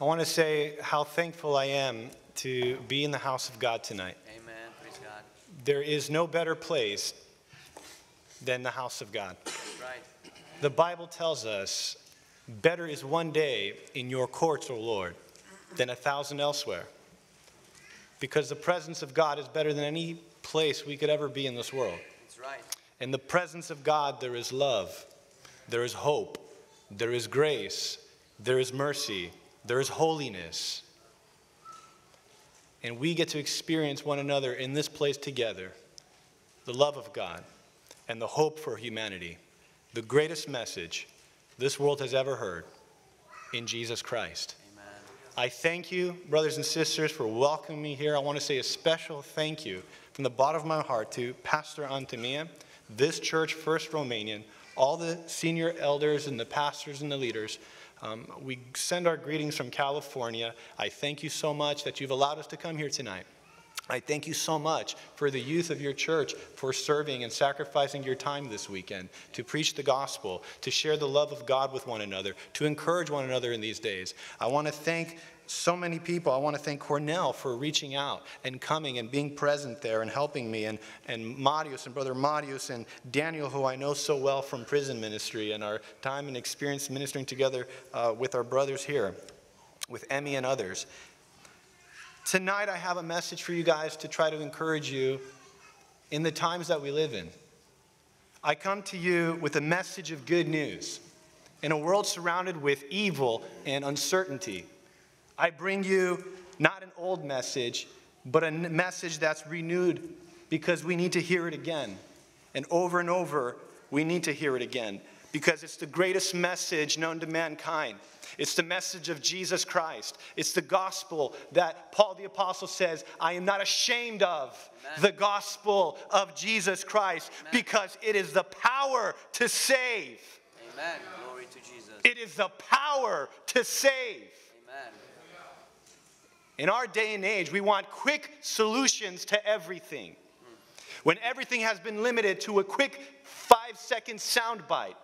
I want to say how thankful I am to be in the house of God tonight. Amen. Praise God. There is no better place than the house of God. Right. The Bible tells us, better is one day in your courts, O Lord, than a thousand elsewhere. Because the presence of God is better than any place we could ever be in this world. That's right. In the presence of God, there is love, there is hope, there is grace, there is mercy, there is holiness. And we get to experience one another in this place together the love of God and the hope for humanity, the greatest message this world has ever heard in Jesus Christ. Amen. I thank you, brothers and sisters, for welcoming me here. I want to say a special thank you from the bottom of my heart to Pastor Antemia, this church, First Romanian, all the senior elders and the pastors and the leaders. Um, we send our greetings from California. I thank you so much that you've allowed us to come here tonight. I thank you so much for the youth of your church for serving and sacrificing your time this weekend to preach the gospel, to share the love of God with one another, to encourage one another in these days. I want to thank so many people. I want to thank Cornell for reaching out and coming and being present there and helping me, and, and Marius and Brother Marius and Daniel, who I know so well from prison ministry and our time and experience ministering together uh, with our brothers here, with Emmy and others. Tonight, I have a message for you guys to try to encourage you in the times that we live in. I come to you with a message of good news. In a world surrounded with evil and uncertainty, I bring you not an old message, but a message that's renewed because we need to hear it again. And over and over, we need to hear it again because it's the greatest message known to mankind. It's the message of Jesus Christ. It's the gospel that Paul the Apostle says, I am not ashamed of Amen. the gospel of Jesus Christ Amen. because it is the power to save. Amen. Glory to Jesus. It is the power to save. Amen. In our day and age, we want quick solutions to everything. When everything has been limited to a quick five second soundbite,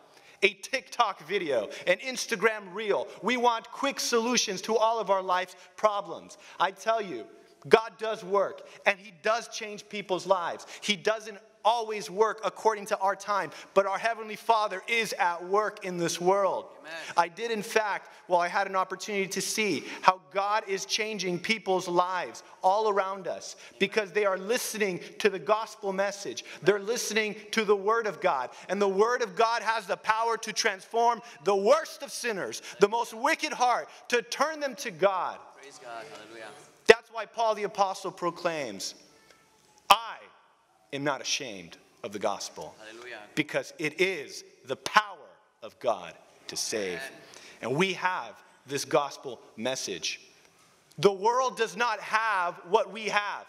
a TikTok video, an Instagram reel, we want quick solutions to all of our life's problems. I tell you, God does work and He does change people's lives. He doesn't always work according to our time, but our Heavenly Father is at work in this world. Amen. I did, in fact, well, I had an opportunity to see how God is changing people's lives all around us because they are listening to the gospel message. They're listening to the Word of God. And the Word of God has the power to transform the worst of sinners, the most wicked heart, to turn them to God. Praise God. Hallelujah. That's why Paul the Apostle proclaims, I am not ashamed of the gospel Hallelujah. because it is the power of God to save. Amen. And we have this gospel message. The world does not have what we have.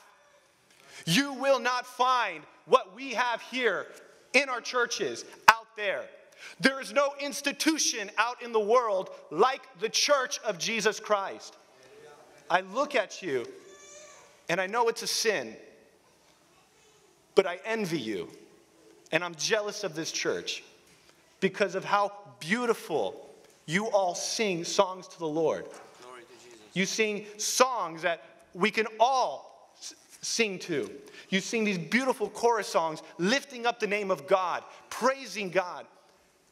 You will not find what we have here in our churches out there. There is no institution out in the world like the church of Jesus Christ. I look at you and I know it's a sin, but I envy you and I'm jealous of this church because of how beautiful you all sing songs to the Lord. Glory to Jesus. You sing songs that we can all sing to. You sing these beautiful chorus songs, lifting up the name of God, praising God.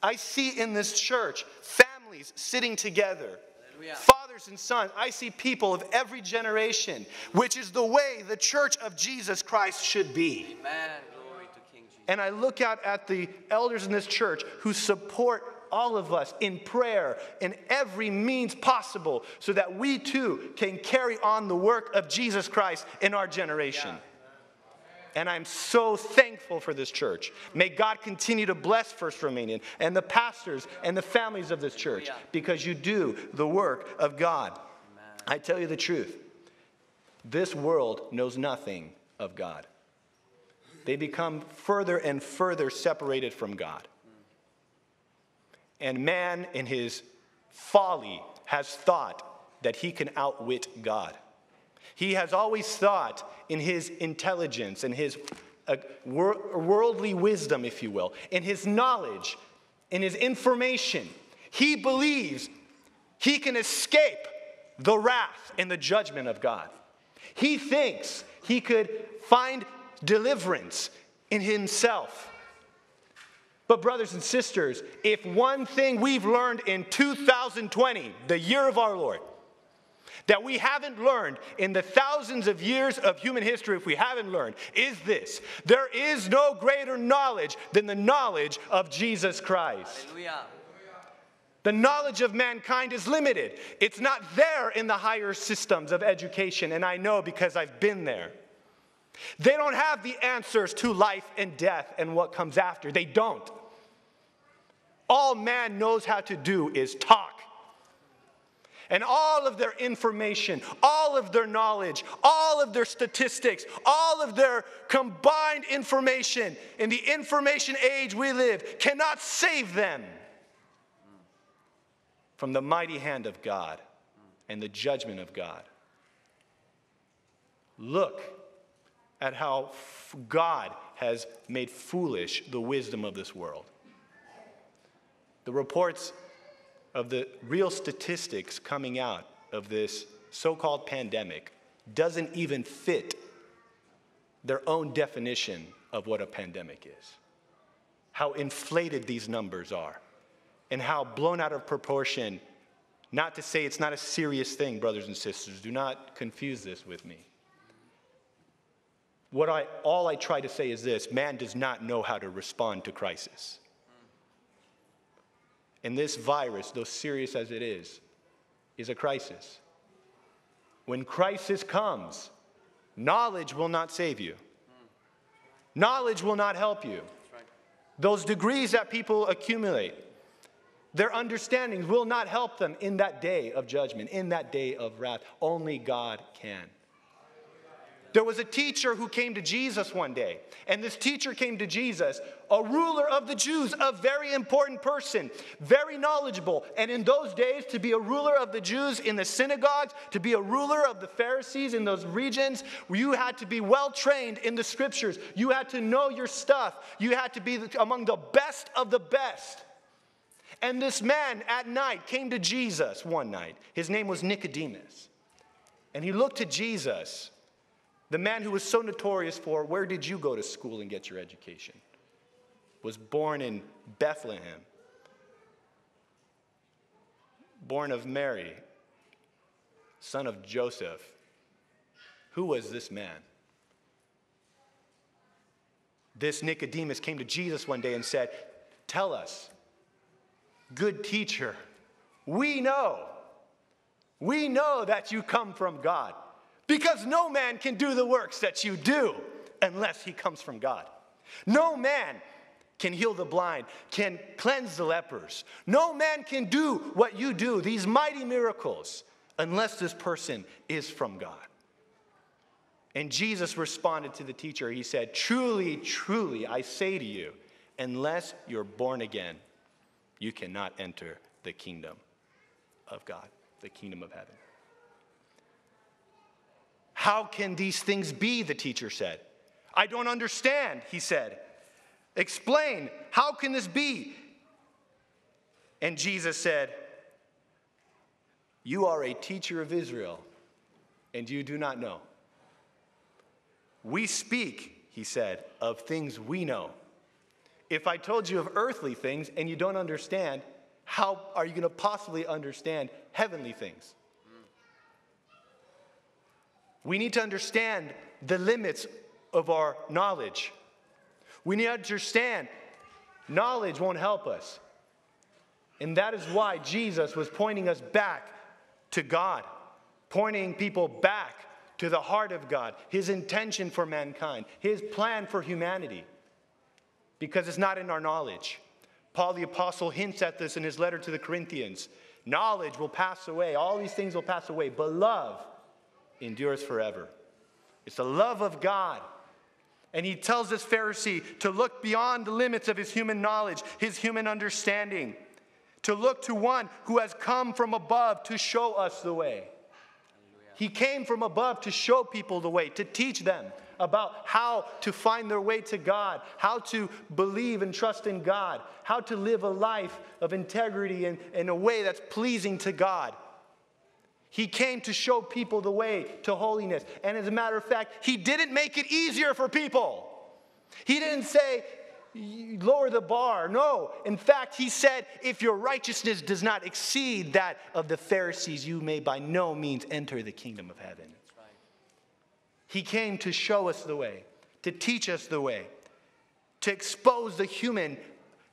I see in this church families sitting together, Hallelujah. fathers and sons. I see people of every generation, which is the way the church of Jesus Christ should be. Amen. Glory to King Jesus. And I look out at the elders in this church who support all of us in prayer in every means possible so that we too can carry on the work of Jesus Christ in our generation. And I'm so thankful for this church. May God continue to bless First Romanian and the pastors and the families of this church because you do the work of God. I tell you the truth this world knows nothing of God. They become further and further separated from God. And man, in his folly, has thought that he can outwit God. He has always thought in his intelligence and his uh, wor- worldly wisdom, if you will, in his knowledge, in his information. He believes he can escape the wrath and the judgment of God. He thinks he could find deliverance in himself. But, brothers and sisters, if one thing we've learned in 2020, the year of our Lord, that we haven't learned in the thousands of years of human history, if we haven't learned, is this there is no greater knowledge than the knowledge of Jesus Christ. Hallelujah. The knowledge of mankind is limited. It's not there in the higher systems of education, and I know because I've been there. They don't have the answers to life and death and what comes after. They don't. All man knows how to do is talk. And all of their information, all of their knowledge, all of their statistics, all of their combined information in the information age we live cannot save them from the mighty hand of God and the judgment of God. Look at how God has made foolish the wisdom of this world. The reports of the real statistics coming out of this so-called pandemic doesn't even fit their own definition of what a pandemic is. How inflated these numbers are and how blown out of proportion. Not to say it's not a serious thing, brothers and sisters. Do not confuse this with me. What I, all I try to say is this man does not know how to respond to crisis. And this virus, though serious as it is, is a crisis. When crisis comes, knowledge will not save you, knowledge will not help you. Those degrees that people accumulate, their understandings will not help them in that day of judgment, in that day of wrath. Only God can. There was a teacher who came to Jesus one day, and this teacher came to Jesus, a ruler of the Jews, a very important person, very knowledgeable. And in those days, to be a ruler of the Jews in the synagogues, to be a ruler of the Pharisees in those regions, you had to be well trained in the scriptures. You had to know your stuff. You had to be among the best of the best. And this man at night came to Jesus one night. His name was Nicodemus. And he looked to Jesus, the man who was so notorious for where did you go to school and get your education? Was born in Bethlehem, born of Mary, son of Joseph. Who was this man? This Nicodemus came to Jesus one day and said, Tell us, good teacher, we know, we know that you come from God because no man can do the works that you do unless he comes from God. No man can heal the blind, can cleanse the lepers. No man can do what you do, these mighty miracles, unless this person is from God. And Jesus responded to the teacher. He said, Truly, truly, I say to you, unless you're born again, you cannot enter the kingdom of God, the kingdom of heaven. How can these things be? The teacher said. I don't understand, he said. Explain, how can this be? And Jesus said, You are a teacher of Israel, and you do not know. We speak, he said, of things we know. If I told you of earthly things and you don't understand, how are you going to possibly understand heavenly things? We need to understand the limits of our knowledge. We need to understand knowledge won't help us. And that is why Jesus was pointing us back to God, pointing people back to the heart of God, his intention for mankind, his plan for humanity, because it's not in our knowledge. Paul the Apostle hints at this in his letter to the Corinthians. Knowledge will pass away, all these things will pass away, but love endures forever. It's the love of God. And he tells this Pharisee to look beyond the limits of his human knowledge, his human understanding, to look to one who has come from above to show us the way. He came from above to show people the way, to teach them about how to find their way to God, how to believe and trust in God, how to live a life of integrity and in a way that's pleasing to God. He came to show people the way to holiness. And as a matter of fact, he didn't make it easier for people. He didn't say, lower the bar. No. In fact, he said, if your righteousness does not exceed that of the Pharisees, you may by no means enter the kingdom of heaven. Right. He came to show us the way, to teach us the way, to expose the human,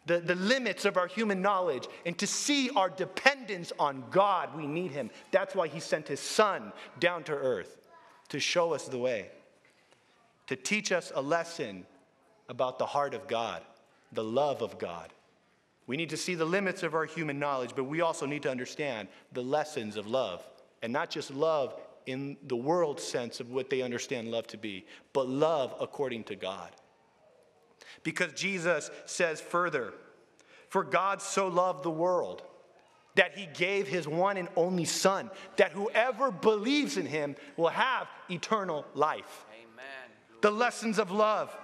the, the limits of our human knowledge, and to see our dependence on God. We need him. That's why he sent his son down to earth to show us the way, to teach us a lesson about the heart of God, the love of God. We need to see the limits of our human knowledge, but we also need to understand the lessons of love. And not just love in the world sense of what they understand love to be, but love according to God. Because Jesus says further, For God so loved the world that he gave his one and only Son, that whoever believes in him will have eternal life. Amen. The lessons of love.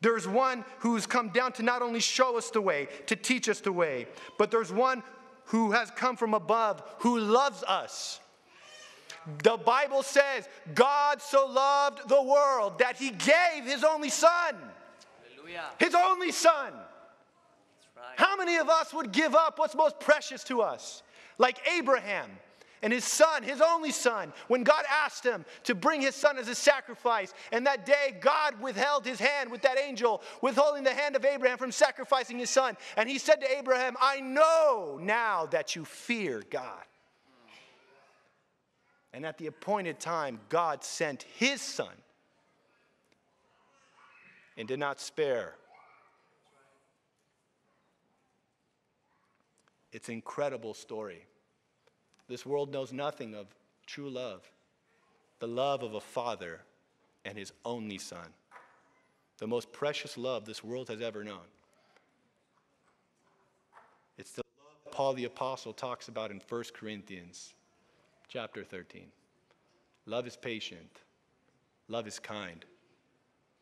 There's one who's come down to not only show us the way, to teach us the way, but there's one who has come from above who loves us. The Bible says, God so loved the world that he gave his only son. His only son. Right. How many of us would give up what's most precious to us? Like Abraham and his son, his only son, when God asked him to bring his son as a sacrifice. And that day, God withheld his hand with that angel, withholding the hand of Abraham from sacrificing his son. And he said to Abraham, I know now that you fear God. And at the appointed time, God sent his son and did not spare. It's an incredible story. This world knows nothing of true love, the love of a father and his only son, the most precious love this world has ever known. It's the love Paul the Apostle talks about in 1 Corinthians chapter 13. Love is patient, love is kind,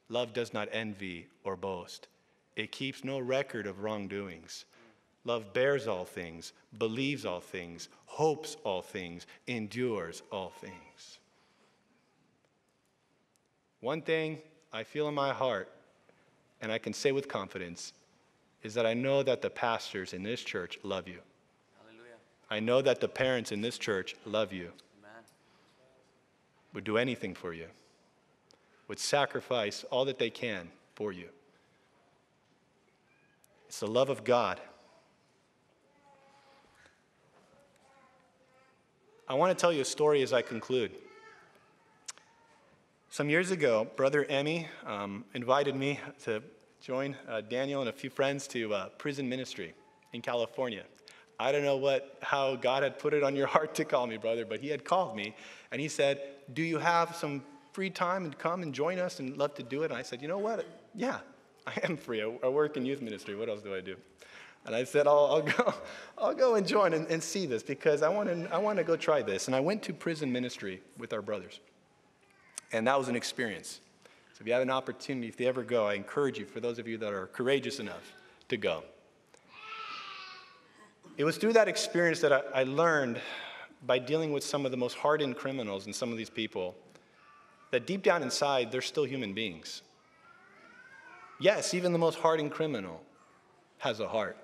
love does not envy or boast, it keeps no record of wrongdoings. Love bears all things, believes all things, hopes all things, endures all things. One thing I feel in my heart, and I can say with confidence, is that I know that the pastors in this church love you. Hallelujah. I know that the parents in this church love you, Amen. would do anything for you, would sacrifice all that they can for you. It's the love of God I want to tell you a story as I conclude. Some years ago, Brother Emmy um, invited me to join uh, Daniel and a few friends to uh, prison ministry in California. I don't know what, how God had put it on your heart to call me, brother, but he had called me and he said, Do you have some free time and come and join us and love to do it? And I said, You know what? Yeah, I am free. I, work in youth ministry. What else do I do? And I said, I'll, I'll go, I'll go and join and, and see this because I want, to, I want to go try this. And I went to prison ministry with our brothers. And that was an experience. So if you have an opportunity, if you ever go, I encourage you, for those of you that are courageous enough, to go. It was through that experience that I, I learned by dealing with some of the most hardened criminals and some of these people that deep down inside, they're still human beings. Yes, even the most hardened criminal has a heart.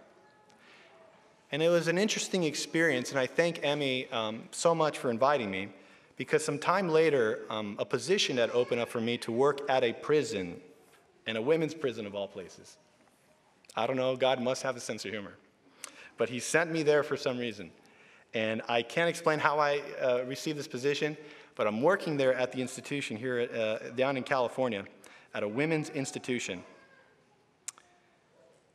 And it was an interesting experience, and I thank Emmy um, so much for inviting me because some time later, um, a position had opened up for me to work at a prison, and a women's prison of all places. I don't know, God must have a sense of humor. But He sent me there for some reason. And I can't explain how I uh, received this position, but I'm working there at the institution here at, uh, down in California at a women's institution.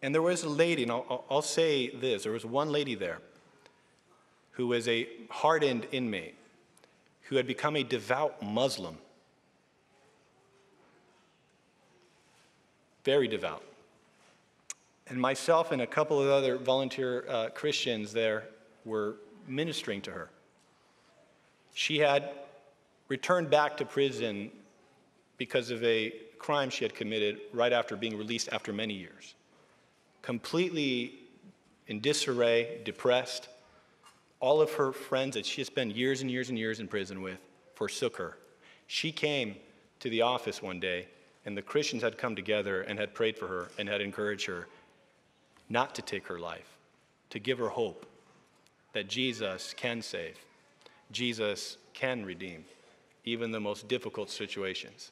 And there was a lady, and I'll, I'll say this there was one lady there who was a hardened inmate who had become a devout Muslim. Very devout. And myself and a couple of other volunteer uh, Christians there were ministering to her. She had returned back to prison because of a crime she had committed right after being released after many years. Completely in disarray, depressed, All of her friends that she had spent years and years and years in prison with forsook her. She came to the office one day, and the Christians had come together and had prayed for her and had encouraged her not to take her life, to give her hope that Jesus can save, Jesus can redeem, even the most difficult situations.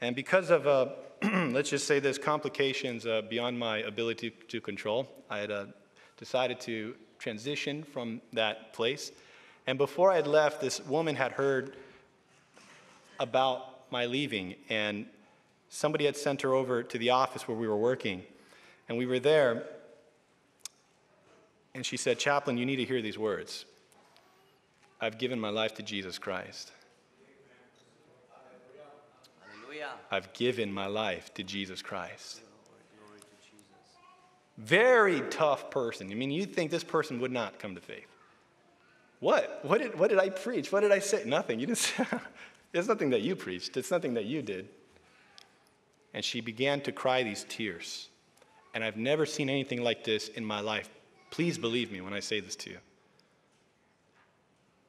And because of, uh, let's just say there's complications uh, beyond my ability to control, I had uh, decided to transition from that place. And before I had left, this woman had heard about my leaving, and somebody had sent her over to the office where we were working. And we were there, and she said, Chaplain, you need to hear these words. I've given my life to Jesus Christ. Hallelujah. I've given my life to Jesus Christ. Very tough person. I mean, you'd think this person would not come to faith. What? What did, what did I preach? What did I say? Nothing. You didn't say, it's nothing that you preached, it's nothing that you did. And she began to cry these tears. And I've never seen anything like this in my life. Please believe me when I say this to you.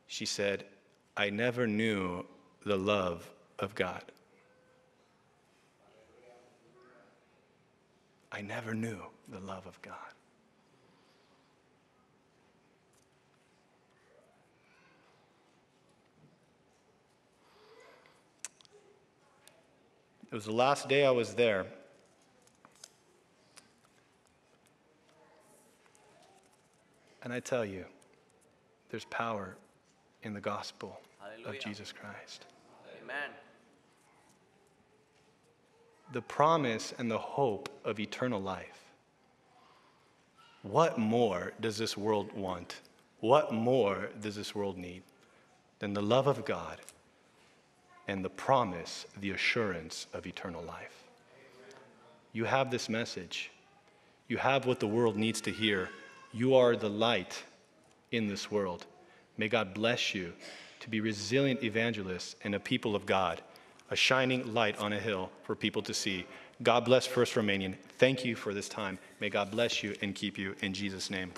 She said, I never knew the love of God. I never knew the love of God. It was the last day I was there. And I tell you, there's power in the gospel of Jesus Christ. Amen. The promise and the hope of eternal life. What more does this world want? What more does this world need than the love of God and the promise, the assurance of eternal life? You have this message. You have what the world needs to hear. You are the light in this world. May God bless you to be resilient evangelists and a people of God a shining light on a hill for people to see. God bless First Romanian. Thank you for this time. May God bless you and keep you in Jesus' name.